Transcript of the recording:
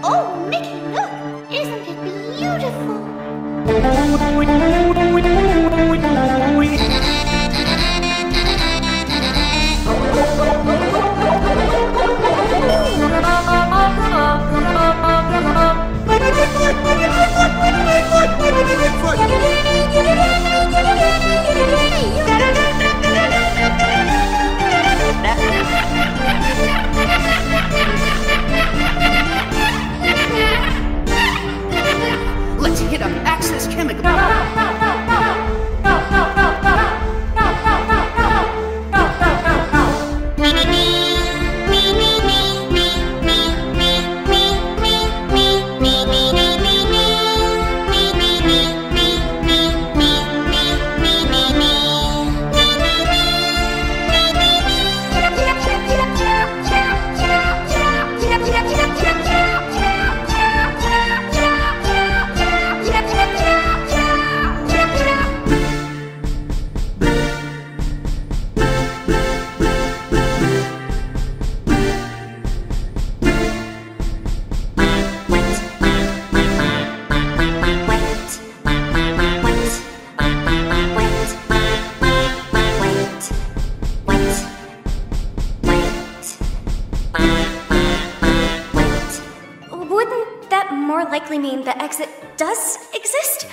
Oh, Mickey, look! Isn't it beautiful? Access Chemical. Likely mean the exit does exist?